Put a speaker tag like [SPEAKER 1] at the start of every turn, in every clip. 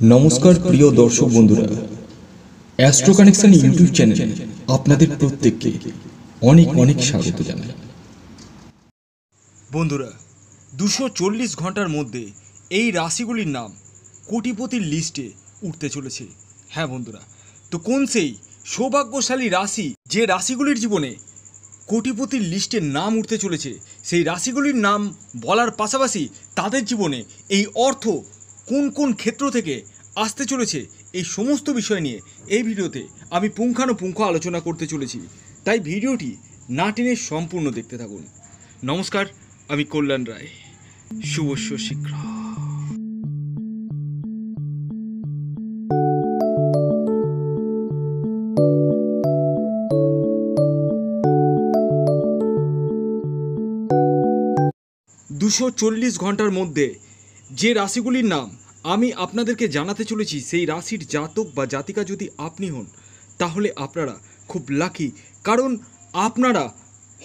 [SPEAKER 1] নমস্কার প্রিয় দর্শক বন্ধুরা। অ্যাস্ট্রো কানেকশন ইউটিউব চ্যানেলে আপনাদের প্রত্যেককে অনেক অনেক স্বাগত জানাই।
[SPEAKER 2] বন্ধুরা, দুশো চল্লিশ ঘণ্টার মধ্যে এই রাশিগুলির নাম কোটিপতির লিস্টে উঠতে চলেছে। হ্যাঁ বন্ধুরা, তো কোন সেই সৌভাগ্যশালী রাশি যে রাশিগুলির জীবনে কোটিপতির লিস্টে নাম উঠতে চলেছে, সেই রাশিগুলির নাম বলার পাশাপাশি তাদের জীবনে এই অর্থ কোন কোন ক্ষেত্র থেকে আসতে চলেছে এই সমস্ত বিষয় নিয়ে। এই ভিডিওতে আমি পুঙ্খানুপুঙ্খ আলোচনা করতে চলেছি। তাই ভিডিওটি না টেনে সম্পূর্ণ দেখতে থাকুন। নমস্কার, আমি কল্যাণ রায়। শুভস্য শীঘ্র দুশো চল্লিশ ঘণ্টার মধ্যে যে রাশিগুলির নাম আমি আপনাদেরকে জানাতে চলেছি, সেই রাশির জাতক বা জাতিকা যদি আপনি হন, তাহলে আপনারা খুব লাকি কারণ আপনারা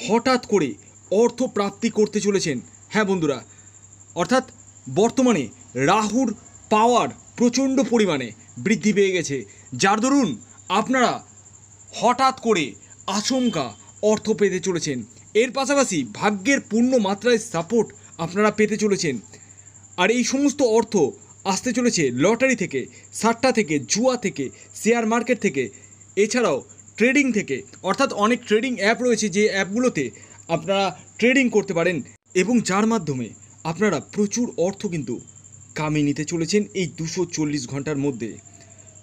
[SPEAKER 2] হঠাৎ করে অর্থ প্রাপ্তি করতে চলেছেন। হ্যাঁ বন্ধুরা, অর্থাৎ বর্তমানে রাহুর পাওয়ার প্রচণ্ড পরিমাণে বৃদ্ধি পেয়ে গেছে। যার দরুন আপনারা হঠাৎ করে আচমকা অর্থ পেতে চলেছেন। এর পাশাপাশি ভাগ্যের পূর্ণ মাত্রায় সাপোর্ট আপনারা পেতে চলেছেন। আর এই সমস্ত অর্থ আসতে চলেছে লটারি থেকে, সাট্টা থেকে, জুয়া থেকে, শেয়ার মার্কেট থেকে, এছাড়াও ট্রেডিং থেকে। অর্থাৎ অনেক ট্রেডিং অ্যাপ রয়েছে যে অ্যাপগুলোতে আপনারা ট্রেডিং করতে পারেন এবং যার মাধ্যমে আপনারা প্রচুর অর্থ কিন্তু কামিয়ে নিতে চলেছেন এই দুশো চল্লিশ ঘণ্টার মধ্যে।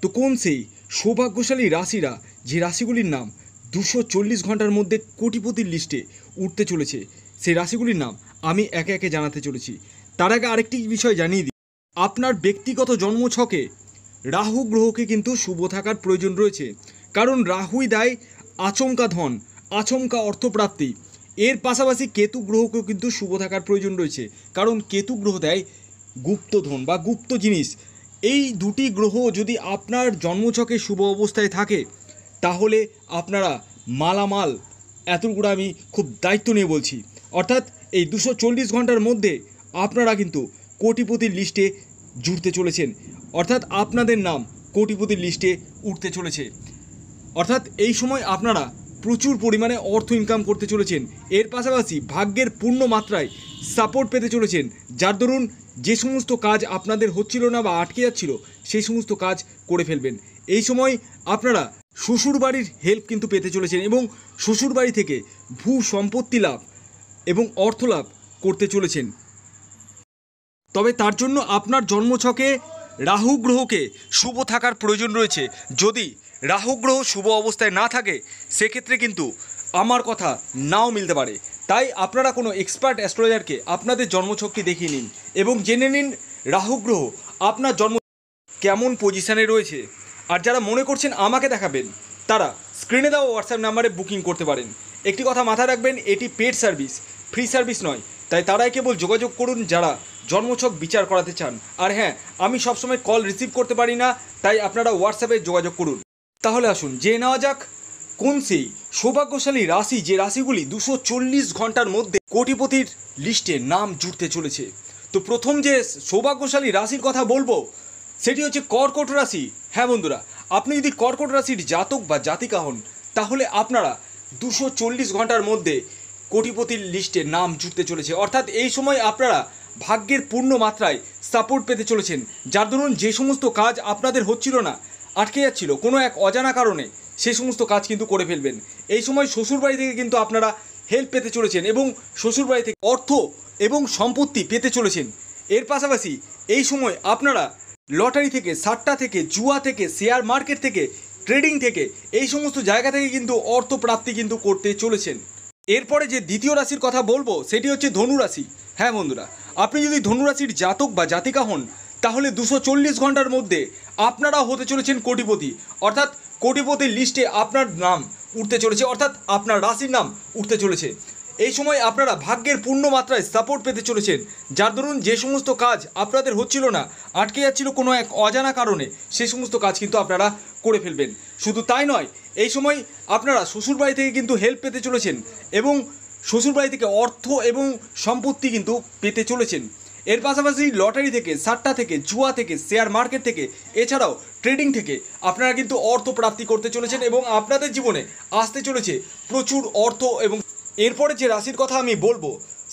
[SPEAKER 2] তো কোন সেই সৌভাগ্যশালী রাশিরা যে রাশিগুলির নাম দুশো চল্লিশ ঘণ্টার মধ্যে কোটিপতির লিস্টে উঠতে চলেছে, সেই রাশিগুলির নাম আমি একে একে জানাতে চলেছি। তার আগে আরেকটি বিষয় জানিয়ে দিই। আপনার ব্যক্তিগত জন্মছকে রাহু গ্রহকে কিন্তু শুভ থাকার প্রয়োজন রয়েছে। কারণ রাহুই দেয় আচমকা ধন, আচমকা অর্থপ্রাপ্তি। এর পাশাপাশি কেতু গ্রহকেও কিন্তু শুভ থাকার প্রয়োজন রয়েছে। কারণ কেতু গ্রহ দেয় গুপ্তধন বা গুপ্ত জিনিস। এই দুটি গ্রহ যদি আপনার জন্মছকে শুভ অবস্থায় থাকে, তাহলে আপনারা মালামাল, এতগুলো আমি খুব দায়িত্ব নিয়ে বলছি। অর্থাৎ এই দুশো চল্লিশ ঘণ্টার মধ্যে আপনারা কিন্তু কোটিপতির লিস্টে জুড়তে চলেছেন। অর্থাৎ আপনাদের নাম কোটিপতির লিস্টে উঠতে চলেছে। অর্থাৎ এই সময় আপনারা প্রচুর পরিমাণে অর্থ ইনকাম করতে চলেছেন। এর পাশাপাশি ভাগ্যের পূর্ণ মাত্রায় সাপোর্ট পেতে চলেছেন। যার দরুন যে সমস্ত কাজ আপনাদের হচ্ছিল না বা আটকে যাচ্ছিল, সেই সমস্ত কাজ করে ফেলবেন। এই সময় আপনারা শ্বশুর বাড়ির হেল্প কিন্তু পেতে চলেছেন এবং শ্বশুর বাড়ি থেকে ভূ সম্পত্তি লাভ এবং অর্থ লাভ করতে চলেছেন। তবে তার জন্য আপনার জন্মছকে রাহু গ্রহকে শুভ থাকার প্রয়োজন রয়েছে। যদি রাহু গ্রহ শুভ অবস্থায় না থাকে, সেক্ষেত্রে কিন্তু আমার কথা নাও মিলতে পারে। তাই আপনারা কোনো এক্সপার্ট অ্যাস্ট্রোলজারকে আপনাদের জন্মছকটি দেখিয়ে নিন এবং জেনে নিন রাহু গ্রহ আপনার জন্ম কেমন পজিশানে রয়েছে। আর যারা মনে করছেন আমাকে দেখাবেন, তারা স্ক্রিনে দেওয়া হোয়াটসঅ্যাপ নাম্বারে বুকিং করতে পারেন। একটি কথা মাথায় রাখবেন, এটি পেড সার্ভিস ফ্রি সার্ভিস নয়। তাই তারাই কেবল যোগাযোগ করুন যারা জন্মছক বিচার করাতে চান। আর হ্যাঁ আমি সবসময় কল রিসিভ করতে পারি না, তাই আপনারা হোয়াটসঅ্যাপে যোগাযোগ করুন। তাহলে আসুন, জেনে নেওয়া যাক, কোন সেই সৌভাগ্যশালী রাশি যে রাশিগুলি দুশো চল্লিশ ঘণ্টার মধ্যে কোটিপতির লিস্টে নাম জুড়তে চলেছে? তো প্রথম যে সৌভাগ্যশালী রাশির কথা বলব, সেটি হচ্ছে কর্কট রাশি। হ্যাঁ বন্ধুরা, আপনি যদি কর্কট রাশির জাতক বা জাতিকা হন, তাহলে আপনারা দুশো চল্লিশ ঘণ্টার মধ্যে কোটিপতির লিস্টে নাম জুটতে চলেছে। অর্থাৎ এই সময় আপনারা ভাগ্যের পূর্ণ মাত্রায় সাপোর্ট পেতে চলেছেন। যার দরুন যে সমস্ত কাজ আপনাদের হচ্ছিল না, আটকে যাচ্ছিল, কোনো এক অজানা কারণে সে সমস্ত কাজ কিন্তু করে ফেলবেন। এই সময় শ্বশুরবাড়ি থেকে কিন্তু আপনারা হেল্প পেতে চলেছেন এবং শ্বশুরবাড়ি থেকে অর্থ এবং সম্পত্তি পেতে চলেছেন। এর পাশাপাশি এই সময় আপনারা লটারি থেকে, সাট্টা থেকে, জুয়া থেকে শেয়ার মার্কেট থেকে ট্রেডিং থেকে, এই সমস্ত জায়গা থেকে কিন্তু অর্থ প্রাপ্তি কিন্তু করতে চলেছেন। এরপরে যে দ্বিতীয় রাশির কথা বলব, সেটি হচ্ছে ধনু রাশি। হ্যাঁ বন্ধুরা, আপনি যদি ধনু রাশির জাতক বা জাতিকা হন, তাহলে দুশো চল্লিশ ঘণ্টার মধ্যে আপনারাও হতে চলেছেন কোটিপতি। অর্থাৎ কোটিপতির লিস্টে আপনার নাম উঠতে চলেছে, অর্থাৎ আপনার রাশির নাম উঠতে চলেছে। এই সময় আপনারা ভাগ্যের পূর্ণ মাত্রায় সাপোর্ট পেতে চলেছেন। যার দরুন যে সমস্ত কাজ আপনাদের হচ্ছিল না, আটকে যাচ্ছিল কোনো এক অজানা কারণে সেই সমস্ত কাজ কিন্তু আপনারা করে ফেলবেন। শুধু তাই নয় এই সময় আপনারা শ্বশুরবাড়ি থেকে কিন্তু হেল্প পেতে চলেছেন এবং শ্বশুরবাড়ি থেকে অর্থ এবং সম্পত্তি কিন্তু পেতে চলেছেন। এর পাশাপাশি লটারি থেকে, সাট্টা থেকে, জুয়া থেকে শেয়ার মার্কেট থেকে, এছাড়াও ট্রেডিং থেকে আপনারা কিন্তু অর্থ প্রাপ্তি করতে চলেছেন এবং আপনাদের জীবনে আসতে চলেছে প্রচুর অর্থ এবং এরপরে যে রাশির কথা আমি বলব,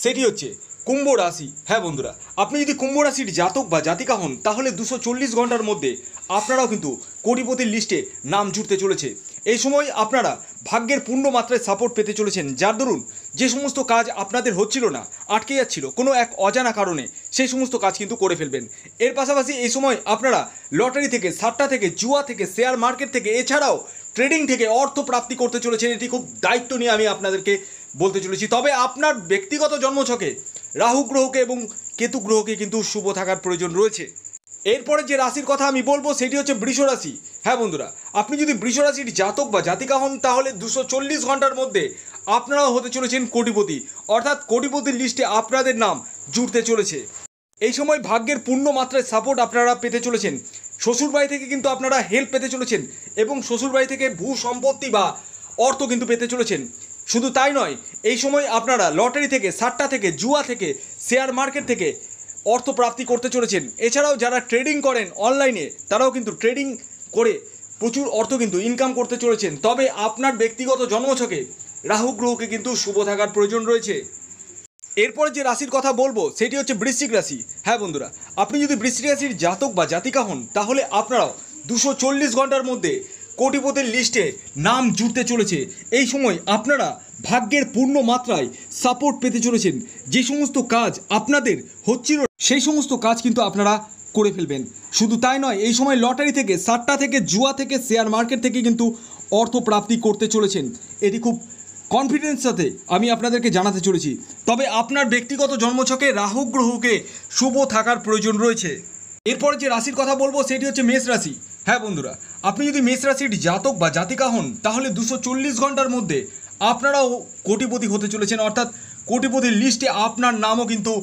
[SPEAKER 2] সেটি হচ্ছে কুম্ভ রাশি। হ্যাঁ বন্ধুরা, আপনি যদি কুম্ভ রাশির জাতক বা জাতিকা হন, তাহলে দুশো ঘণ্টার মধ্যে আপনারাও কিন্তু কোটিপতির লিস্টে নাম জুড়তে চলেছে। এই সময় আপনারা ভাগ্যের পূর্ণ মাত্রায় সাপোর্ট পেতে চলেছেন। যার দরুন যে সমস্ত কাজ আপনাদের হচ্ছিল না, আটকে যাচ্ছিল, কোনো এক অজানা কারণে সেই সমস্ত কাজ কিন্তু করে ফেলবেন। এর পাশাপাশি এই সময় আপনারা লটারি থেকে, সাট্টা থেকে, জুয়া থেকে শেয়ার মার্কেট থেকে, এছাড়াও ট্রেডিং থেকে অর্থ প্রাপ্তি করতে চলেছেন, এটি খুব দায়িত্ব নিয়ে আমি আপনাদেরকে বলতে চলেছি। তবে আপনার ব্যক্তিগত জন্মছকে রাহু গ্রহকে এবং কেতু গ্রহকে কিন্তু শুভ থাকার প্রয়োজন রয়েছে। এরপরে যে রাশির কথা আমি বলব, সেটি হচ্ছে বৃষ রাশি। হ্যাঁ বন্ধুরা, আপনি যদি বৃষ রাশির জাতক বা জাতিকা হন, তাহলে দুশো চল্লিশ ঘণ্টার মধ্যে আপনারাও হতে চলেছেন কোটিপতি। অর্থাৎ কোটিপতির লিস্টে আপনাদের নাম জুড়তে চলেছে। এই সময় ভাগ্যের পূর্ণ মাত্রায় সাপোর্ট আপনারা পেতে চলেছেন। শ্বশুরবাড়ি থেকে কিন্তু আপনারা হেল্প পেতে চলেছেন এবং শ্বশুরবাড়ি থেকে ভূ সম্পত্তি বা অর্থ কিন্তু পেতে চলেছেন। শুধু তাই নয়, এই সময় আপনারা লটারি থেকে, সাট্টা থেকে, জুয়া থেকে শেয়ার মার্কেট থেকে অর্থ প্রাপ্তি করতে চলেছেন। এছাড়াও যারা ট্রেডিং করেন অনলাইনে তারাও কিন্তু ট্রেডিং করে প্রচুর অর্থ কিন্তু ইনকাম করতে চলেছেন। তবে আপনার ব্যক্তিগত জন্মছকে রাহু গ্রহকে কিন্তু শুভ থাকার প্রয়োজন রয়েছে। এরপরে যে রাশির কথা বলব, সেটি হচ্ছে বৃশ্চিক রাশি। হ্যাঁ বন্ধুরা, আপনি যদি বৃশ্চিক রাশির জাতক বা জাতিকা হন, তাহলে আপনারাও দুশো চল্লিশ ঘণ্টার মধ্যে কোটিপতির লিস্টে নাম জুড়তে চলেছে। এই সময় আপনারা ভাগ্যের পূর্ণ মাত্রায় সাপোর্ট পেতে চলেছেন। যে সমস্ত কাজ আপনাদের হচ্ছিল, সেই সমস্ত কাজ কিন্তু আপনারা করে ফেলবেন। শুধু তাই নয়, এই সময় লটারি থেকে, সাট্টা থেকে, জুয়া থেকে শেয়ার মার্কেট থেকে কিন্তু অর্থ প্রাপ্তি করতে চলেছেন। এটি খুব কনফিডেন্স সাথে আমি আপনাদেরকে জানাতে চলেছি। তবে আপনার ব্যক্তিগত জন্মছকে রাহু গ্রহকে শুভ থাকার প্রয়োজন রয়েছে। এরপরে যে রাশির কথা বলব, সেটি হচ্ছে মেষ রাশি। হ্যাঁ বন্ধুরা, আপনি যদি মেষ রাশির জাতক বা জাতিকা হন, তাহলে দুশো চল্লিশ ঘণ্টার মধ্যে আপনারাও কোটিপতি হতে চলেছেন। অর্থাৎ কোটিপতির লিস্টে আপনার নামও কিন্তু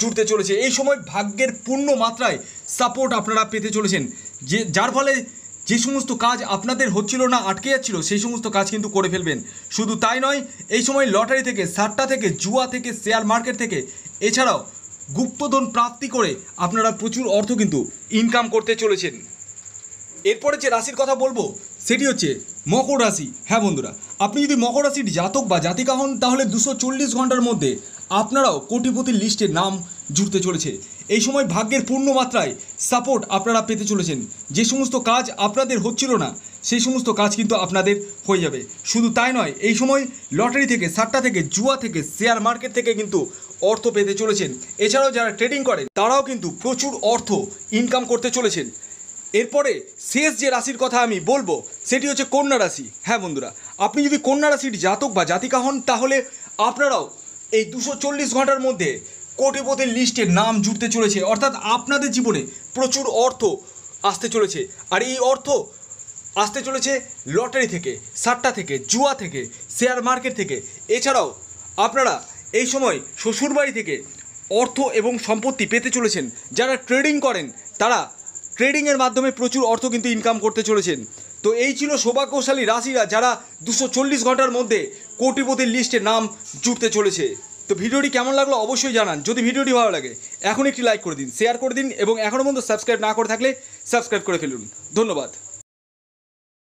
[SPEAKER 2] জুড়তে চলেছে। এই সময় ভাগ্যের পূর্ণ মাত্রায় সাপোর্ট আপনারা পেতে চলেছেন। যে, যার ফলে যে সমস্ত কাজ আপনাদের হচ্ছিল না, আটকে যাচ্ছিল, সেই সমস্ত কাজ কিন্তু করে ফেলবেন। শুধু তাই নয়, এই সময় লটারি থেকে সাট্টা থেকে, জুয়া থেকে শেয়ার মার্কেট থেকে, এছাড়াও গুপ্তধন প্রাপ্তি করে আপনারা প্রচুর অর্থ কিন্তু ইনকাম করতে চলেছেন। এরপরে যে রাশির কথা বলব, সেটি হচ্ছে মকর রাশি। হ্যাঁ বন্ধুরা, আপনি যদি মকর রাশির জাতক বা জাতিকা হন, তাহলে দুশো চল্লিশ ঘণ্টার মধ্যে আপনারাও কোটিপতির লিস্টে নাম জুড়তে চলেছে। এই সময় ভাগ্যের পূর্ণ মাত্রায় সাপোর্ট আপনারা পেতে চলেছেন। যে সমস্ত কাজ আপনাদের হচ্ছিল না, সেই সমস্ত কাজ কিন্তু আপনাদের হয়ে যাবে। শুধু তাই নয়, এই সময় লটারি থেকে, সাট্টা থেকে, জুয়া থেকে, শেয়ার মার্কেট থেকে কিন্তু অর্থ পেতে চলেছেন। এছাড়াও যারা ট্রেডিং করেন, তারাও কিন্তু প্রচুর অর্থ ইনকাম করতে চলেছেন। এরপরে শেষ যে রাশির কথা আমি বলব, সেটি হচ্ছে কন্যা রাশি। হ্যাঁ বন্ধুরা, আপনি যদি কন্যা রাশির জাতক বা জাতিকা হন, তাহলে আপনারাও এই দুশো চল্লিশ ঘণ্টার মধ্যে কোটিপতির লিস্টে নাম জুড়তে চলেছে। অর্থাৎ আপনাদের জীবনে প্রচুর অর্থ আসতে চলেছে। আর এই অর্থ আসতে চলেছে লটারি থেকে, সাট্টা থেকে, জুয়া থেকে, শেয়ার মার্কেট থেকে। এছাড়াও আপনারা এই সময় শ্বশুরবাড়ি থেকে অর্থ এবং সম্পত্তি পেতে চলেছেন। যারা ট্রেডিং করেন, তারা ট্রেডিংয়ের মাধ্যমে প্রচুর অর্থ কিন্তু ইনকাম করতে চলেছেন। তো এই ছিল সৌভাগ্যশালী রাশিরা যারা দুশো চল্লিশ ঘণ্টার মধ্যে কোটিপতির লিস্টে নাম জুটতে চলেছে। তো ভিডিওটি কেমন লাগল অবশ্যই জানান। যদি ভিডিওটি ভালো লাগে এখন একটি লাইক করে দিন শেয়ার করে দিন, এবং এখনও পর্যন্ত সাবস্ক্রাইব না করে থাকলে সাবস্ক্রাইব করে ফেলুন। ধন্যবাদ।